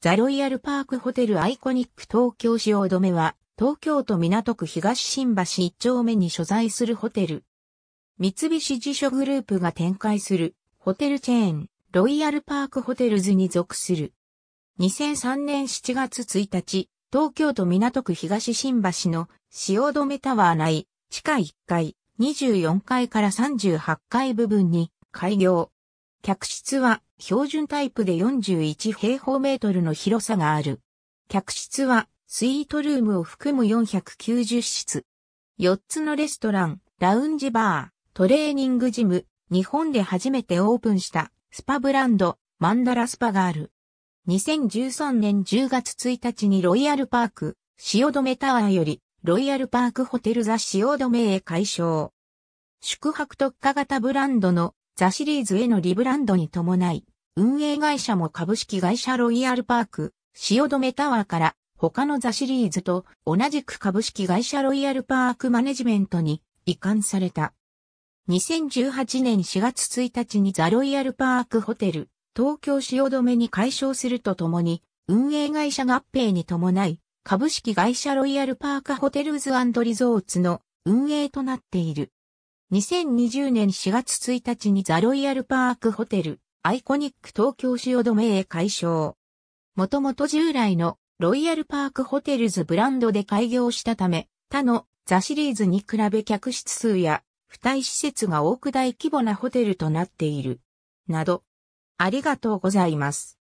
ザ・ロイヤルパークホテルアイコニック東京汐留は、東京都港区東新橋1丁目に所在するホテル。三菱地所グループが展開するホテルチェーン、ロイヤルパークホテルズに属する。2003年7月1日、東京都港区東新橋の汐留タワー内、地下1階、24階から38階部分に開業。客室は標準タイプで41平方メートルの広さがある。客室はスイートルームを含む490室。4つのレストラン、ラウンジバー、トレーニングジム、日本で初めてオープンしたスパブランド、マンダラスパがある。2013年10月1日にロイヤルパーク、汐留タワーより、ロイヤルパークホテルザ汐留へ改称。宿泊特化型ブランドのザシリーズへのリブランドに伴い、運営会社も株式会社ロイヤルパーク、汐留タワーから他のザシリーズと同じく株式会社ロイヤルパークマネジメントに移管された。2018年4月1日にザロイヤルパークホテル、東京汐留に改称するとともに、運営会社合併に伴い、株式会社ロイヤルパークホテルズリゾーツの運営となっている。2020年4月1日にザ・ロイヤルパークホテル、アイコニック東京汐留へ改称。もともと従来のロイヤルパークホテルズブランドで開業したため、他のザシリーズに比べ客室数や付帯施設が多く大規模なホテルとなっている。など、ありがとうございます。